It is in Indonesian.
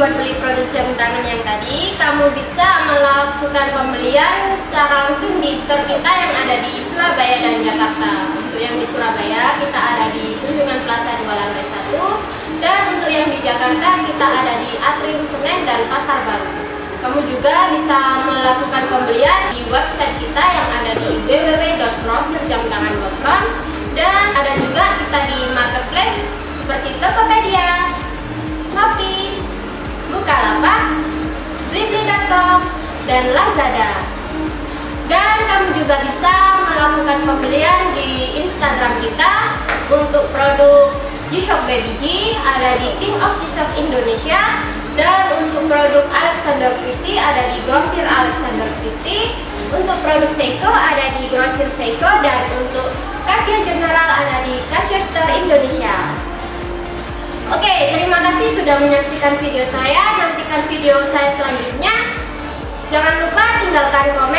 buat beli produk jam tangan yang tadi, kamu bisa melakukan pembelian secara langsung di store kita yang ada di Surabaya dan Jakarta. Untuk yang di Surabaya, kita ada di Tunjungan Plaza 2 lantai 1 dan untuk yang di Jakarta, kita ada di Atrium Senen dan Pasar Baru. Kamu juga bisa melakukan pembelian di website kita yang ada di www.grocerjamtangan.com dan ada juga dan Lazada. Dan kamu juga bisa melakukan pembelian di Instagram kita untuk produk G-Shock Baby G ada di King of G-Shock Indonesia dan untuk produk Alexander Christie ada di Grosir Alexander Christie untuk produk Seiko ada di Grosir Seiko dan untuk Casio General ada di Casio Store Indonesia. Oke, terima kasih sudah menyaksikan video saya. Nantikan video saya selanjutnya. Jangan lupa tinggalkan komen,